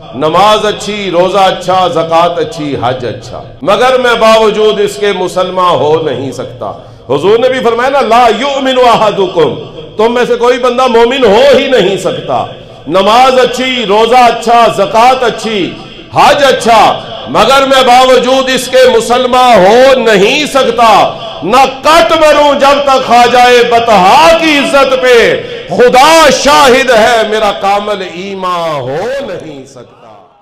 नमाज़ अच्छी, रोजा अच्छा जक़ात अच्छी, हज अच्छा। मगर मैं बावजूद इसके मुसलमान हो नहीं सकता। हुजूर ने भी फरमाया ना, ला युमिन अहदुकुम। तुम में से कोई बंदा मोमिन हो ही नहीं सकता। नमाज़ अच्छी, रोजा अच्छा जक़ात अच्छी, हज अच्छा। मगर मैं बावजूद इसके मुसलमान हो नहीं सकता। ना कट मरूं जब तक खा जाए, बतहा की इज़्ज़त पे। खुदा शाहिद है मेरा कामल ईमा हो नहीं सकता।